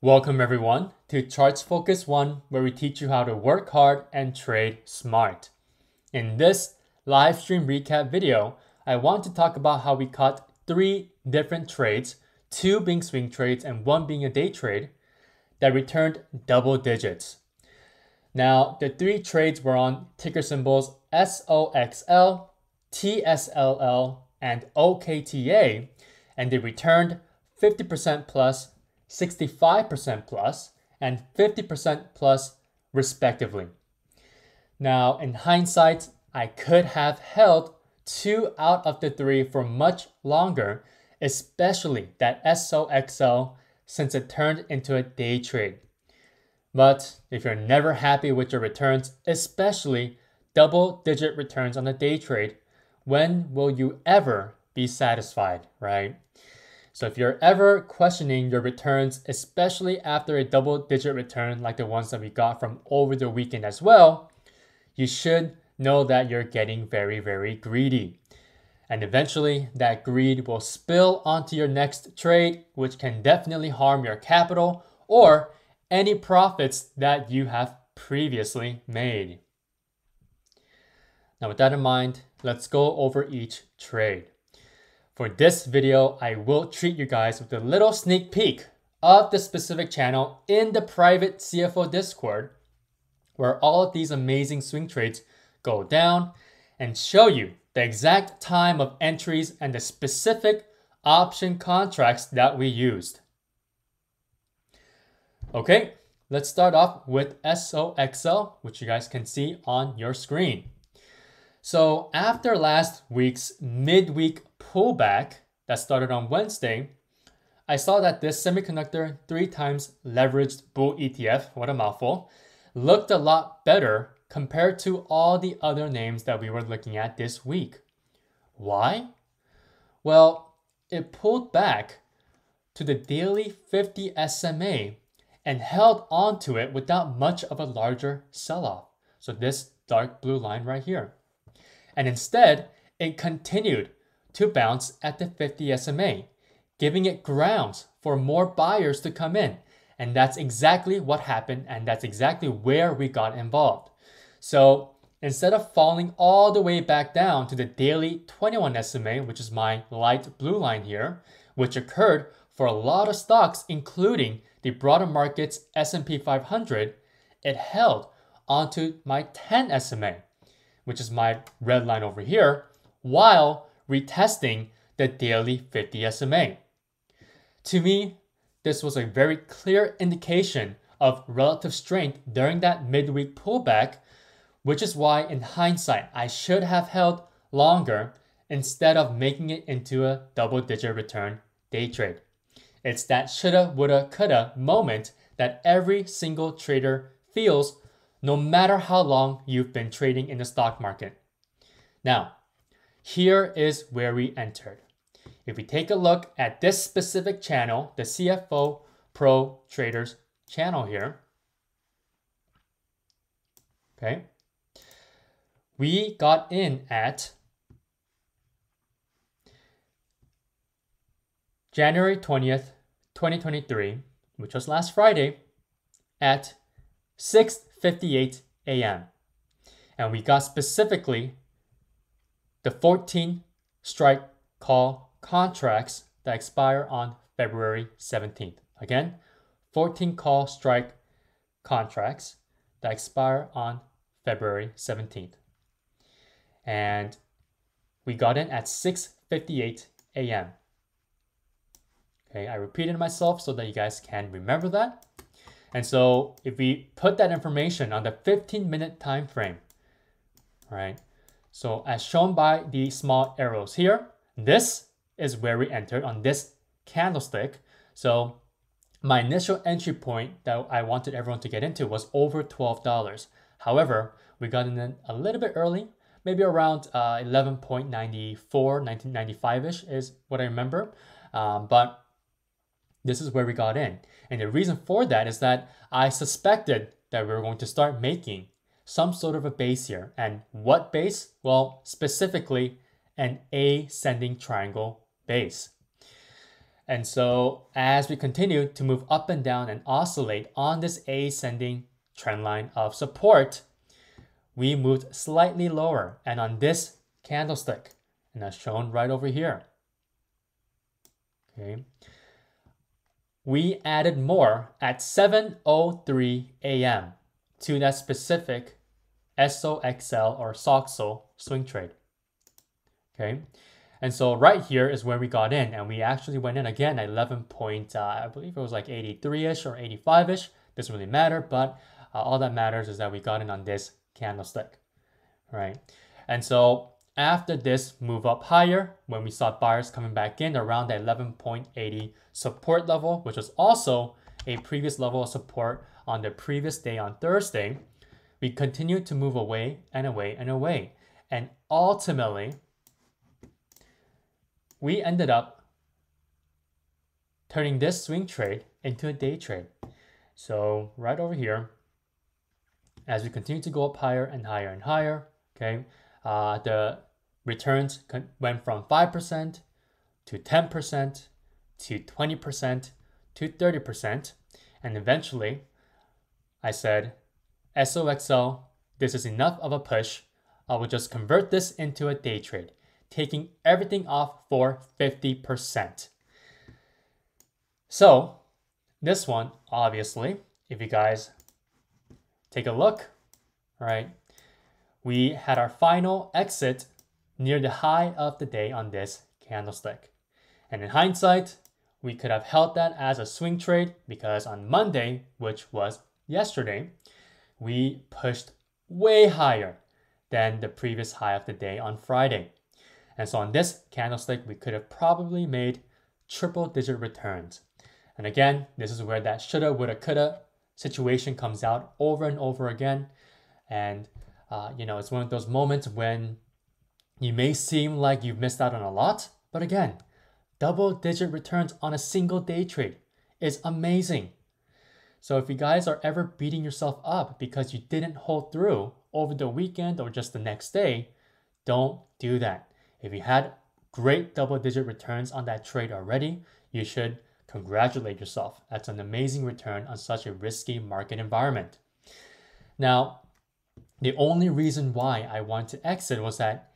Welcome everyone to Charts Focus 1 where we teach you how to work hard and trade smart. In this live stream recap video, I want to talk about how we caught three different trades, two being swing trades and one being a day trade, that returned double digits. Now, the three trades were on ticker symbols SOXL, TSLL, and OKTA, and they returned 50% plus 65% plus, and 50% plus, respectively. Now, in hindsight, I could have held two out of the three for much longer, especially that SOXL since it turned into a day trade. But if you're never happy with your returns, especially double digit returns on a day trade, when will you ever be satisfied, right? So if you're ever questioning your returns, especially after a double digit return like the ones that we got from over the weekend as well, you should know that you're getting very, very greedy. And eventually that greed will spill onto your next trade, which can definitely harm your capital or any profits that you have previously made. Now with that in mind, let's go over each trade. For this video, I will treat you guys with a little sneak peek of the specific channel in the private CFO Discord, where all of these amazing swing trades go down and show you the exact time of entries and the specific option contracts that we used. Okay, let's start off with SOXL, which you guys can see on your screen. So after last week's midweek pullback that started on Wednesday, I saw that this semiconductor three times leveraged bull ETF, what a mouthful, looked a lot better compared to all the other names that we were looking at this week. Why? Well, it pulled back to the daily 50 SMA and held onto it without much of a larger sell off. So, this dark blue line right here. And instead, it continued to bounce at the 50 SMA, giving it grounds for more buyers to come in. And that's exactly what happened, and that's exactly where we got involved. So instead of falling all the way back down to the daily 21 SMA, which is my light blue line here, which occurred for a lot of stocks, including the broader market's S&P 500, it held onto my 10 SMA, which is my red line over here, while retesting the daily 50 SMA. To me, this was a very clear indication of relative strength during that midweek pullback, which is why, in hindsight, I should have held longer instead of making it into a double digit return day trade. It's that shoulda, woulda, coulda moment that every single trader feels no matter how long you've been trading in the stock market. Now, here is where we entered. If we take a look at this specific channel, the CFO Pro Traders channel here, okay, we got in at January 20th, 2023, which was last Friday, at 6:58 a.m. And we got specifically the 14 strike call contracts that expire on February 17th. Again, 14 call strike contracts that expire on February 17th. And we got in at 6:58 a.m. Okay, I repeated myself so that you guys can remember that. And so if we put that information on the 15 minute time frame, right? So as shown by the small arrows here, this is where we entered on this candlestick. So my initial entry point that I wanted everyone to get into was over $12. However, we got in a little bit early, maybe around uh, 11.94, 1995-ish is what I remember. Um, but this is where we got in. And the reason for that is that I suspected that we were going to start making some sort of a base here. And what base? Well, specifically an ascending triangle base. And so as we continue to move up and down and oscillate on this ascending trend line of support, we moved slightly lower and on this candlestick, and that's shown right over here. Okay. We added more at 7.03 a.m. to that specific SOXL or SOXL swing trade. Okay. And so right here is where we got in and we actually went in again at 11 point, uh, I believe it was like 83-ish or 85-ish. Doesn't really matter, but uh, all that matters is that we got in on this candlestick, right? And so after this move up higher, when we saw buyers coming back in around the 11.80 support level, which was also a previous level of support on the previous day on Thursday, we continued to move away and away and away. And ultimately, we ended up turning this swing trade into a day trade. So right over here, as we continue to go up higher and higher and higher, okay, uh, the returns went from 5% to 10% to 20% to 30%. And eventually, I said, SOXL, this is enough of a push. I will just convert this into a day trade taking everything off for 50%. So this one, obviously, if you guys take a look, right, we had our final exit near the high of the day on this candlestick. And in hindsight, we could have held that as a swing trade because on Monday, which was yesterday, we pushed way higher than the previous high of the day on Friday. And so on this candlestick, we could have probably made triple digit returns. And again, this is where that shoulda, woulda, coulda situation comes out over and over again. And, uh, you know, it's one of those moments when you may seem like you've missed out on a lot, but again, double digit returns on a single day trade is amazing. So if you guys are ever beating yourself up because you didn't hold through over the weekend or just the next day, don't do that. If you had great double digit returns on that trade already, you should congratulate yourself. That's an amazing return on such a risky market environment. Now, the only reason why I want to exit was that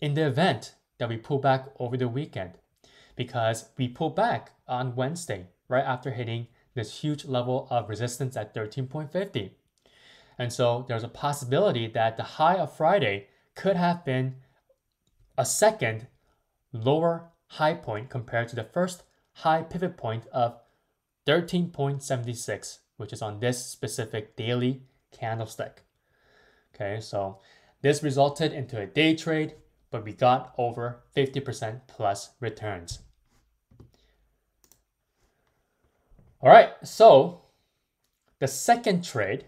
in the event that we pull back over the weekend, because we pulled back on Wednesday right after hitting this huge level of resistance at 13.50. And so there's a possibility that the high of Friday could have been a second lower high point compared to the first high pivot point of 13.76, which is on this specific daily candlestick. Okay, so this resulted into a day trade, but we got over 50% plus returns. All right, so the second trade,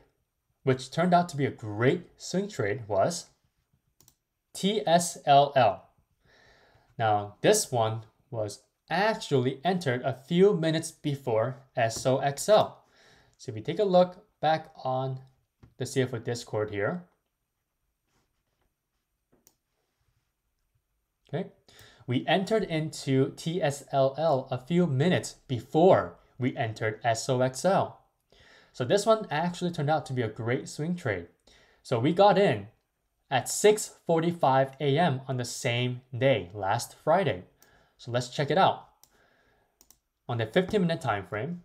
which turned out to be a great swing trade, was TSLL. Now, this one was actually entered a few minutes before SOXL. So if we take a look back on the CFO Discord here, okay, we entered into TSLL a few minutes before we entered SOXL. So this one actually turned out to be a great swing trade. So we got in at 6:45 a.m. on the same day, last Friday. So let's check it out. On the 15 minute time frame,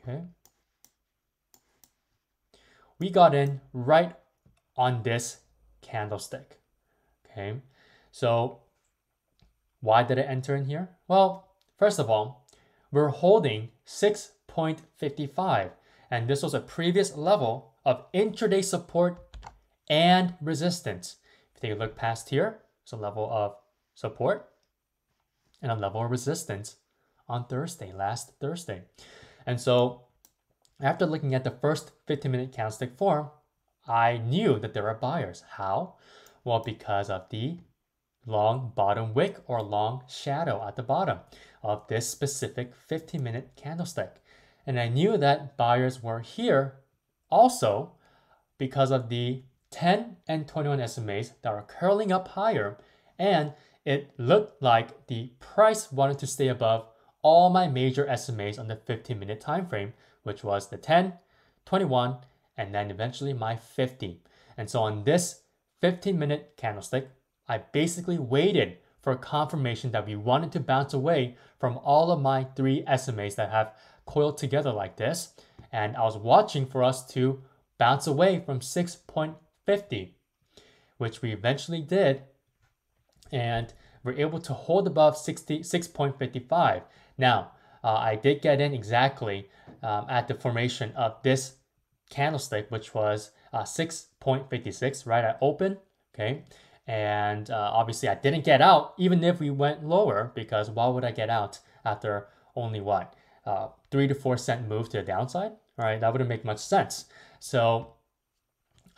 okay, we got in right on this candlestick. Okay, so why did it enter in here? Well, first of all, we're holding 6.55, and this was a previous level of intraday support and resistance. If you take a look past here, it's a level of support and a level of resistance on Thursday, last Thursday. And so after looking at the first 15 minute candlestick form, I knew that there are buyers. How? Well, because of the long bottom wick or long shadow at the bottom of this specific 15 minute candlestick. And I knew that buyers were here also because of the 10 and 21 SMAs that are curling up higher and it looked like the price wanted to stay above all my major SMAs on the 15 minute time frame, which was the 10, 21, and then eventually my 50. And so on this 15 minute candlestick, I basically waited for confirmation that we wanted to bounce away from all of my three SMAs that have coiled together like this. And I was watching for us to bounce away from 6.50, which we eventually did. And we're able to hold above 66.55. Now, uh, I did get in exactly um, at the formation of this candlestick, which was uh, 6.56, right at open, okay? And uh, obviously I didn't get out even if we went lower because why would I get out after only what? Uh, three to four cent move to the downside, right? That wouldn't make much sense. So,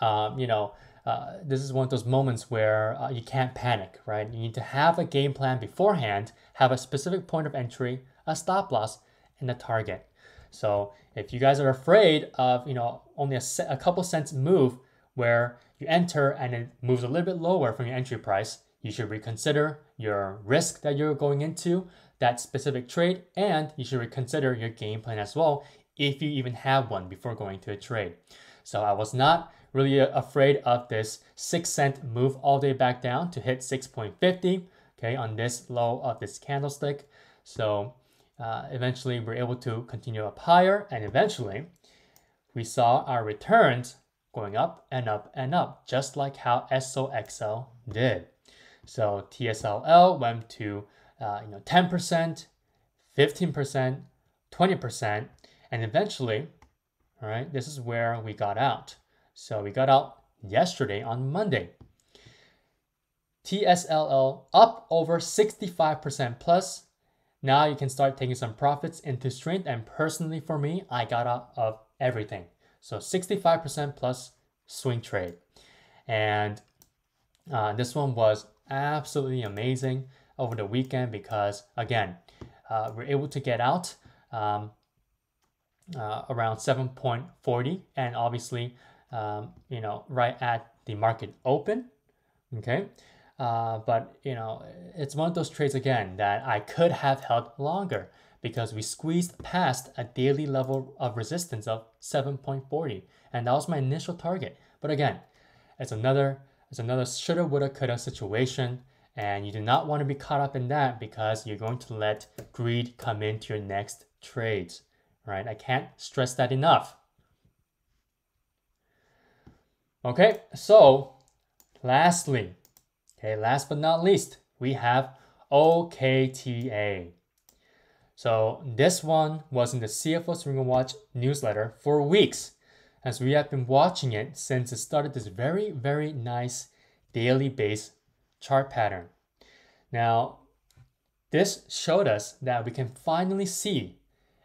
um, you know, uh, this is one of those moments where uh, you can't panic, right? You need to have a game plan beforehand, have a specific point of entry, a stop loss, and a target. So if you guys are afraid of, you know, only a, a couple cents move where you enter and it moves a little bit lower from your entry price, you should reconsider your risk that you're going into that specific trade, and you should reconsider your game plan as well if you even have one before going to a trade. So I was not really afraid of this six cent move all day back down to hit 6.50 okay on this low of this candlestick so uh, eventually we're able to continue up higher and eventually we saw our returns going up and up and up just like how SOXL did so TSLL went to uh, you know 10% 15% 20% and eventually all right this is where we got out so we got out yesterday on Monday. TSLL up over 65% plus. Now you can start taking some profits into strength. And personally for me, I got out of everything. So 65% plus swing trade. And uh, this one was absolutely amazing over the weekend because again, uh, we're able to get out um, uh, around 7.40 and obviously um, you know, right at the market open. Okay. Uh, but, you know, it's one of those trades again that I could have held longer because we squeezed past a daily level of resistance of 7.40. And that was my initial target. But again, it's another, it's another shoulda, woulda, coulda situation. And you do not want to be caught up in that because you're going to let greed come into your next trades, right? I can't stress that enough. Okay, so lastly, okay, last but not least, we have OKTA. So this one was in the CFO Swing Watch newsletter for weeks, as we have been watching it since it started this very, very nice daily base chart pattern. Now, this showed us that we can finally see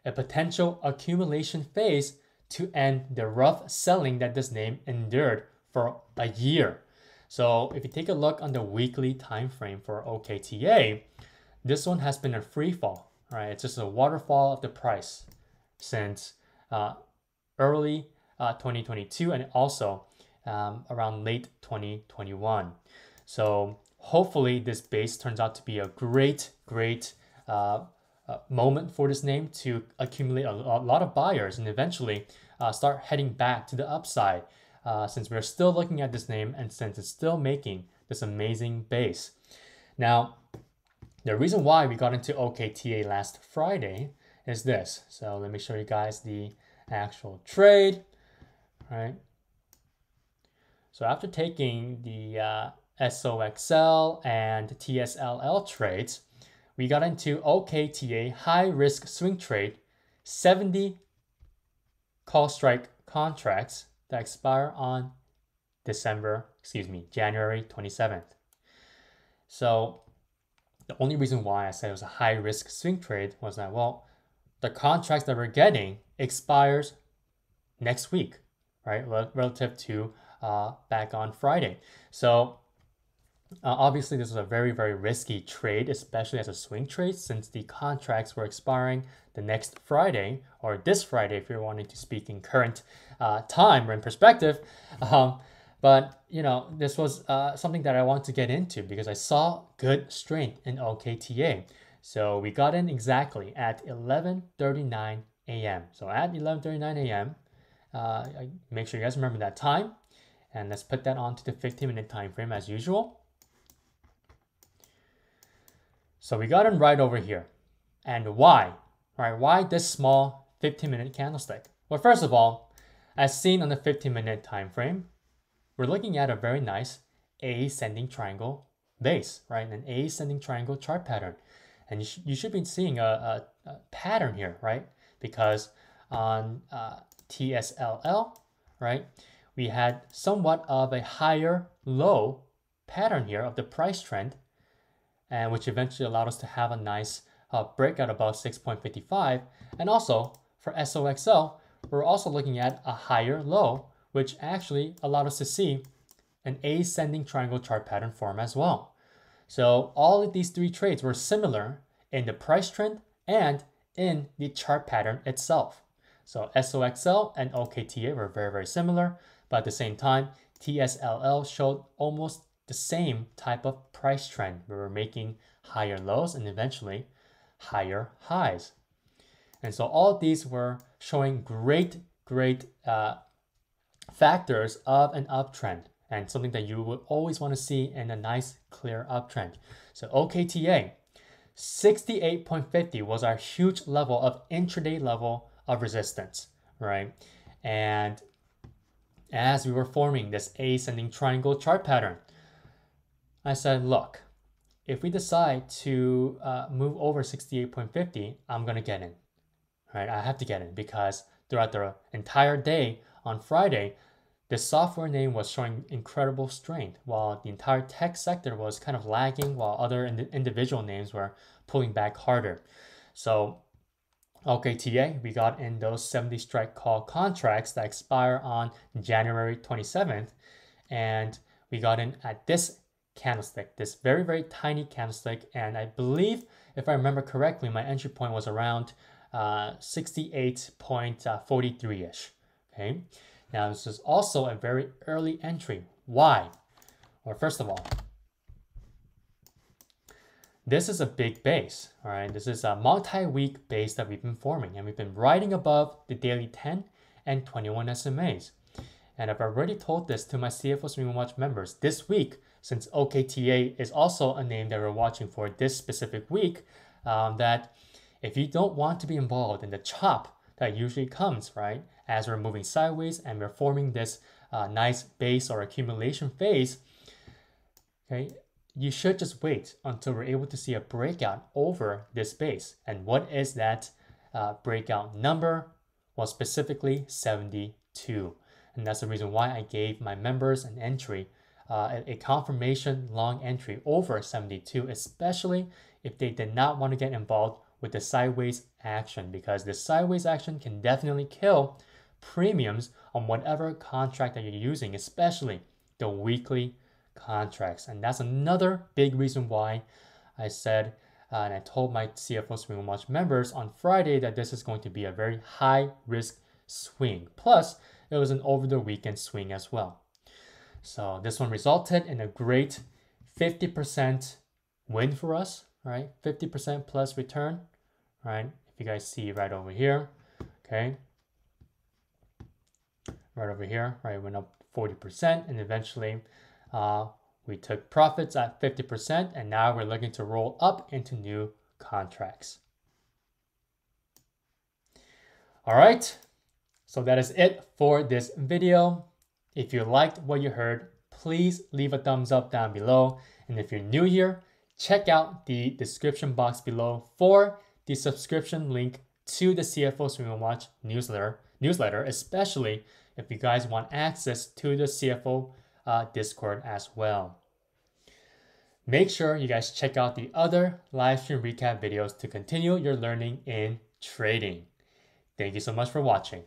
a potential accumulation phase to end the rough selling that this name endured for a year. So if you take a look on the weekly time frame for OKTA, this one has been a free fall, right? It's just a waterfall of the price since uh, early uh, 2022 and also um, around late 2021. So hopefully this base turns out to be a great, great uh, uh, moment for this name to accumulate a, a lot of buyers and eventually uh, start heading back to the upside uh, since we're still looking at this name and since it's still making this amazing base. Now, the reason why we got into OKTA last Friday is this. So let me show you guys the actual trade, right? So after taking the uh, SOXL and TSLL trades, we got into OKTA high risk swing trade, 70 call strike contracts that expire on December, excuse me, January 27th. So the only reason why I said it was a high risk swing trade was that, well, the contracts that we're getting expires next week, right? Relative to uh, back on Friday. So uh, obviously, this was a very, very risky trade, especially as a swing trade, since the contracts were expiring the next Friday, or this Friday, if you're wanting to speak in current uh, time or in perspective. Um, but you know, this was uh, something that I want to get into because I saw good strength in OKTA. So we got in exactly at 11:39 a.m. So at 11:39 a.m., uh, make sure you guys remember that time, and let's put that onto the 15 minute time frame as usual. So we got in right over here, and why? Right, why this small 15 minute candlestick? Well, first of all, as seen on the 15 minute time frame, we're looking at a very nice ascending triangle base, right? An ascending triangle chart pattern. And you, sh you should be seeing a, a, a, pattern here, right? Because on uh, TSLL, right, we had somewhat of a higher low pattern here of the price trend, and which eventually allowed us to have a nice uh, breakout above 6.55. And also for SOXL, we're also looking at a higher low, which actually allowed us to see an ascending triangle chart pattern form as well. So all of these three trades were similar in the price trend and in the chart pattern itself. So SOXL and OKTA were very, very similar, but at the same time, TSLL showed almost the same type of price trend. We were making higher lows and eventually higher highs. And so all these were showing great, great uh, factors of an uptrend and something that you would always want to see in a nice clear uptrend. So OKTA, 68.50 was our huge level of intraday level of resistance, right? And as we were forming this ascending triangle chart pattern, I said, look, if we decide to uh, move over 68.50, I'm going to get in, right? I have to get in because throughout the entire day on Friday, the software name was showing incredible strength, while the entire tech sector was kind of lagging, while other ind individual names were pulling back harder. So, OKTA, we got in those 70 strike call contracts that expire on January 27th, and we got in at this candlestick, this very, very tiny candlestick. And I believe, if I remember correctly, my entry point was around uh, 68.43 ish. Okay. Now, this is also a very early entry. Why? Well, first of all, this is a big base, all right? This is a multi-week base that we've been forming, and we've been riding above the daily 10 and 21 SMAs. And I've already told this to my CFO Swing Watch members this week, since OKTA is also a name that we're watching for this specific week, um, that if you don't want to be involved in the chop that usually comes, right, as we're moving sideways and we're forming this uh, nice base or accumulation phase, okay, you should just wait until we're able to see a breakout over this base. And what is that uh, breakout number? Well, specifically 72. And that's the reason why I gave my members an entry, uh, a, confirmation long entry over 72, especially if they did not want to get involved with the sideways action because the sideways action can definitely kill premiums on whatever contract that you're using, especially the weekly contracts. And that's another big reason why I said uh, and I told my CFO Swing Watch members on Friday that this is going to be a very high risk swing. Plus, it was an over the weekend swing as well. So this one resulted in a great 50% win for us, right? 50% plus return, right? You guys see right over here, okay? right over here, right? Went up 40% and eventually uh, we took profits at 50% and now we're looking to roll up into new contracts. All right, so that is it for this video. If you liked what you heard, please leave a thumbs up down below. And if you're new here, check out the description box below for the subscription link to the CFO Swing Watch newsletter, newsletter, especially if you guys want access to the CFO uh, Discord as well. Make sure you guys check out the other live stream recap videos to continue your learning in trading. Thank you so much for watching.